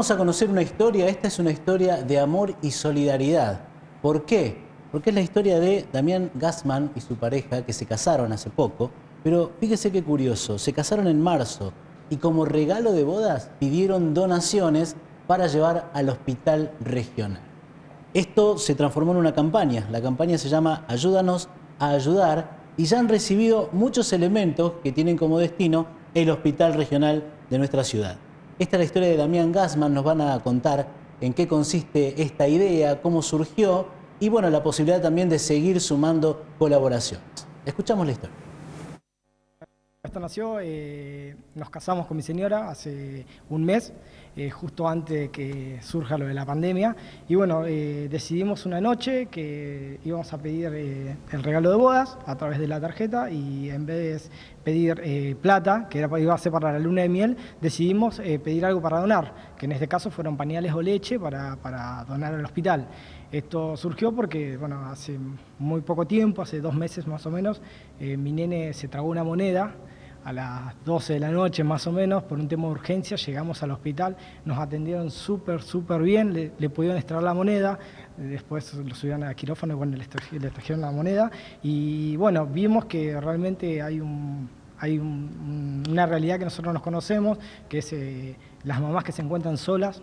Vamos a conocer una historia, esta es una historia de amor y solidaridad. ¿Por qué? Porque es la historia de Damián Gassman y su pareja que se casaron hace poco, pero fíjese qué curioso, se casaron en marzo y como regalo de bodas pidieron donaciones para llevar al hospital regional. Esto se transformó en una campaña, la campaña se llama Ayúdanos a ayudar y ya han recibido muchos elementos que tienen como destino el hospital regional de nuestra ciudad. Esta es la historia de Damián Gassman, nos van a contar en qué consiste esta idea, cómo surgió y bueno, la posibilidad también de seguir sumando colaboraciones. Escuchamos la historia. Esto nació, eh, nos casamos con mi señora hace un mes, eh, justo antes de que surja lo de la pandemia. Y bueno, eh, decidimos una noche que íbamos a pedir el regalo de bodas a través de la tarjeta y en vez de pedir plata, que era, iba a ser para la luna de miel, decidimos pedir algo para donar, que en este caso fueron pañales o leche para, para donar al hospital. Esto surgió porque, bueno, hace muy poco tiempo, hace dos meses más o menos, mi nene se tragó una moneda a las 12 de la noche más o menos, por un tema de urgencia, llegamos al hospital, nos atendieron súper, súper bien, le, pudieron extraer la moneda, después lo subieron a quirófano y bueno, le, trajeron la moneda y bueno, vimos que realmente hay un hay una realidad que nosotros nos conocemos, que es eh, las mamás que se encuentran solas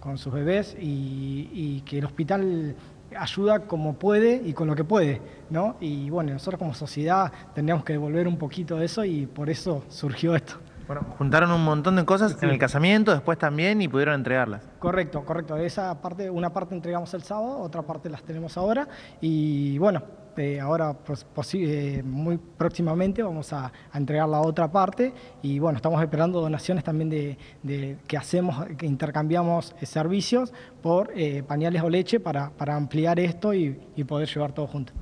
con sus bebés y que el hospital ayuda como puede y con lo que puede, ¿no? Y bueno, nosotros como sociedad tendríamos que devolver un poquito de eso y por eso surgió esto. Bueno, juntaron un montón de cosas en el casamiento, después también, y pudieron entregarlas. Correcto, correcto. Esa parte, una parte entregamos el sábado, otra parte las tenemos ahora, y bueno, ahora eh, muy próximamente vamos a, entregar la otra parte y bueno, estamos esperando donaciones también de, que hacemos, que intercambiamos eh, servicios por eh, pañales o leche para, ampliar esto y poder llevar todo junto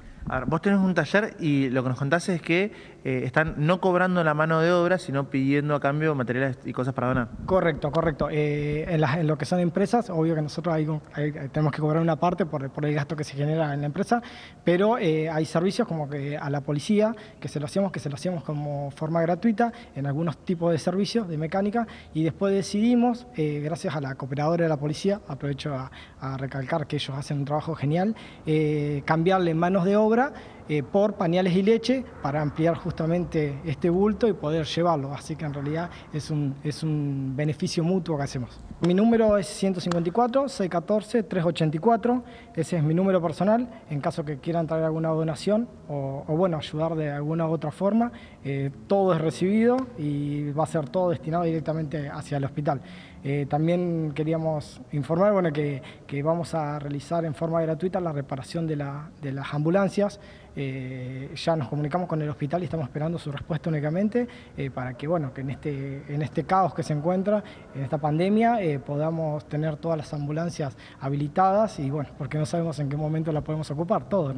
vos tenés un taller y lo que nos contaste es que eh, están no cobrando la mano de obra, sino pidiendo a cambio materiales y cosas para donar. Correcto, correcto. Eh, en, lo que son empresas, obvio que nosotros tenemos que cobrar una parte por, el gasto que se genera en la empresa, pero eh, hay servicios como que a la policía, que se lo hacemos, que se lo hacemos como forma gratuita en algunos tipos de servicios de mecánica y después decidimos, gracias a la cooperadora de la policía, aprovecho a, a recalcar que ellos hacen un trabajo genial, cambiarle manos de obra eh, por pañales y leche para ampliar justamente este bulto y poder llevarlo. Así que en realidad es un, es un beneficio mutuo que hacemos. Mi número es 154-614-384. Ese es mi número personal. En caso que quieran traer alguna donación o, bueno, ayudar de alguna u otra forma, eh, todo es recibido y va a ser todo destinado directamente hacia el hospital. Eh, también queríamos informar bueno, que, vamos a realizar en forma gratuita la reparación de, la, de las ambulancias. Eh, ya nos comunicamos con el hospital y estamos esperando su respuesta únicamente para que, bueno, que en este, en este caos que se encuentra, en esta pandemia, podamos tener todas las ambulancias habilitadas y bueno, porque no sabemos en qué momento la podemos ocupar, todo.